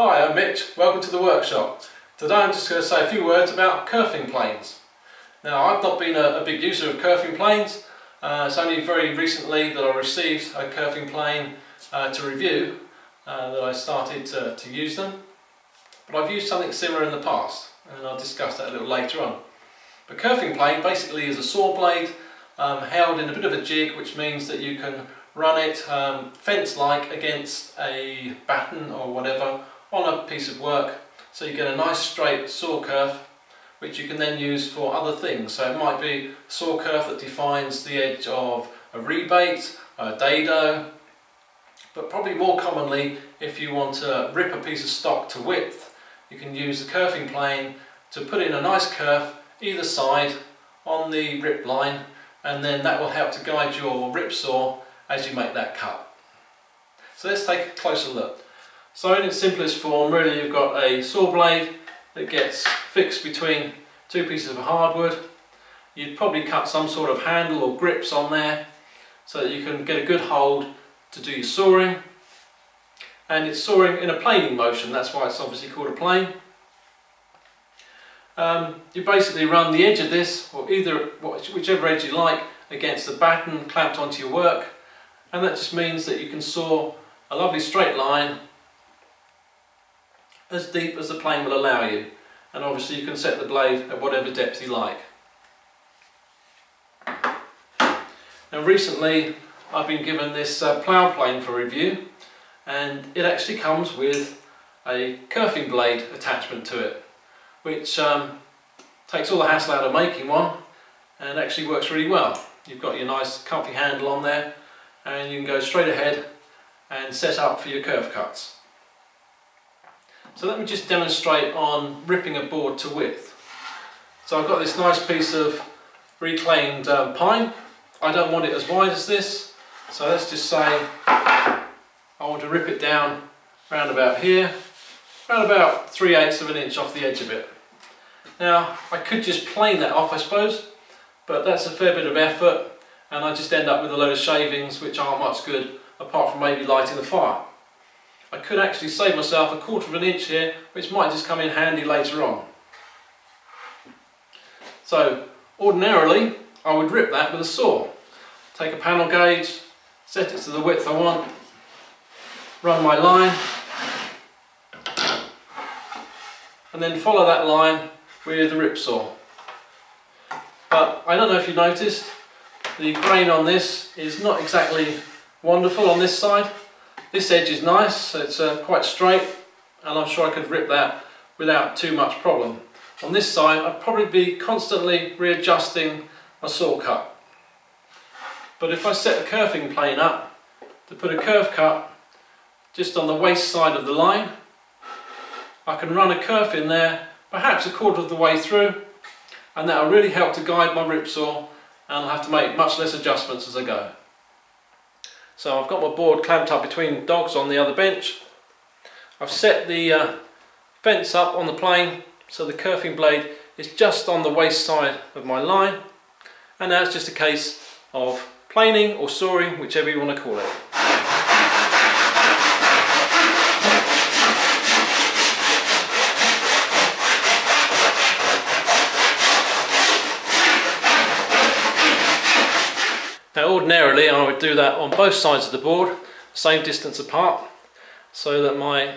Hi, I'm Mitch. Welcome to the workshop. Today I'm just going to say a few words about kerfing planes. Now I've not been a, a big user of kerfing planes. Uh, it's only very recently that I received a kerfing plane uh, to review uh, that I started to, to use them. But I've used something similar in the past and I'll discuss that a little later on. The kerfing plane basically is a saw blade um, held in a bit of a jig which means that you can run it um, fence-like against a batten or whatever on a piece of work so you get a nice straight saw kerf which you can then use for other things. So it might be a saw kerf that defines the edge of a rebate, a dado, but probably more commonly if you want to rip a piece of stock to width you can use the kerfing plane to put in a nice kerf either side on the rip line and then that will help to guide your rip saw as you make that cut. So let's take a closer look. So in its simplest form really you've got a saw blade that gets fixed between two pieces of hardwood. You'd probably cut some sort of handle or grips on there so that you can get a good hold to do your sawing. And it's sawing in a planing motion, that's why it's obviously called a plane. Um, you basically run the edge of this, or either whichever edge you like, against the batten clamped onto your work and that just means that you can saw a lovely straight line as deep as the plane will allow you and obviously you can set the blade at whatever depth you like. Now recently I've been given this uh, plough plane for review and it actually comes with a kerfing blade attachment to it which um, takes all the hassle out of making one and actually works really well. You've got your nice comfy handle on there and you can go straight ahead and set up for your kerf cuts. So let me just demonstrate on ripping a board to width. So I've got this nice piece of reclaimed um, pine. I don't want it as wide as this, so let's just say I want to rip it down around about here, around about 3 eighths of an inch off the edge of it. Now I could just plane that off I suppose, but that's a fair bit of effort and I just end up with a load of shavings which aren't much good apart from maybe lighting the fire. I could actually save myself a quarter of an inch here which might just come in handy later on. So ordinarily I would rip that with a saw. Take a panel gauge, set it to the width I want, run my line and then follow that line with the rip saw. But I don't know if you noticed, the grain on this is not exactly wonderful on this side. This edge is nice, it's uh, quite straight and I'm sure I could rip that without too much problem. On this side I'd probably be constantly readjusting my saw cut. But if I set a kerfing plane up to put a kerf cut just on the waste side of the line, I can run a kerf in there perhaps a quarter of the way through and that will really help to guide my rip saw and I'll have to make much less adjustments as I go. So I've got my board clamped up between dogs on the other bench. I've set the uh, fence up on the plane so the kerfing blade is just on the waste side of my line and now it's just a case of planing or sawing, whichever you want to call it. Now ordinarily I would do that on both sides of the board, same distance apart, so that my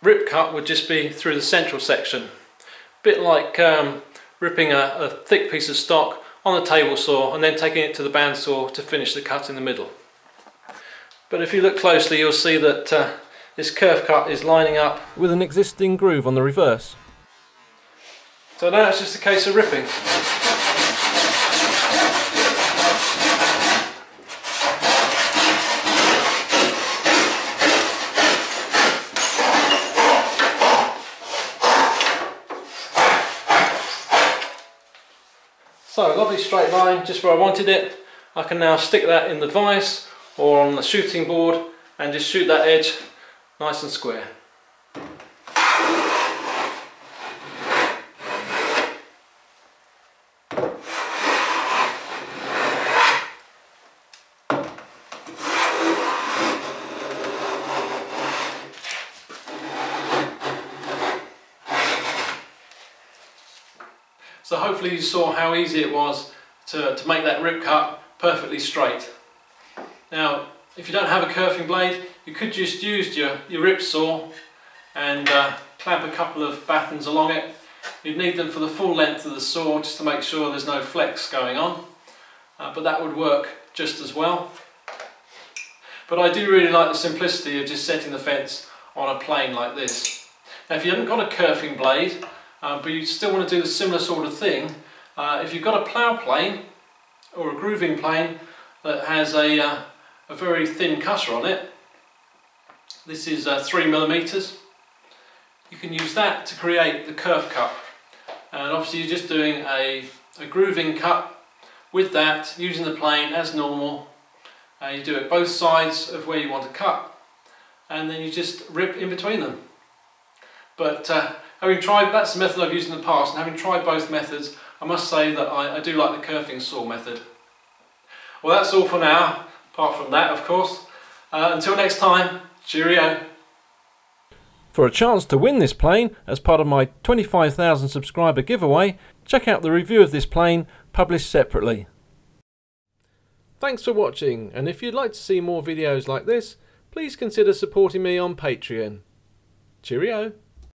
rip cut would just be through the central section. A bit like um, ripping a, a thick piece of stock on the table saw and then taking it to the bandsaw to finish the cut in the middle. But if you look closely you'll see that uh, this kerf cut is lining up with an existing groove on the reverse. So now it's just a case of ripping. So lovely straight line just where I wanted it. I can now stick that in the vise or on the shooting board and just shoot that edge nice and square. So hopefully you saw how easy it was to, to make that rip cut perfectly straight. Now if you don't have a kerfing blade you could just use your, your rip saw and uh, clamp a couple of battens along it. You'd need them for the full length of the saw just to make sure there's no flex going on. Uh, but that would work just as well. But I do really like the simplicity of just setting the fence on a plane like this. Now if you haven't got a kerfing blade, uh, but you still want to do the similar sort of thing, uh, if you've got a plough plane or a grooving plane that has a, uh, a very thin cutter on it, this is uh, 3 millimeters. You can use that to create the kerf cut. And obviously you're just doing a, a grooving cut with that, using the plane as normal. Uh, you do it both sides of where you want to cut. And then you just rip in between them. But having tried, that's the method I've used in the past, and having tried both methods, I must say that I, I do like the kerfing saw method. Well that's all for now, apart from that of course. Uh, until next time, Cheerio. For a chance to win this plane as part of my 25,000 subscriber giveaway, check out the review of this plane published separately. Thanks for watching and if you'd like to see more videos like this, please consider supporting me on Patreon. Cheerio!